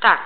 Так,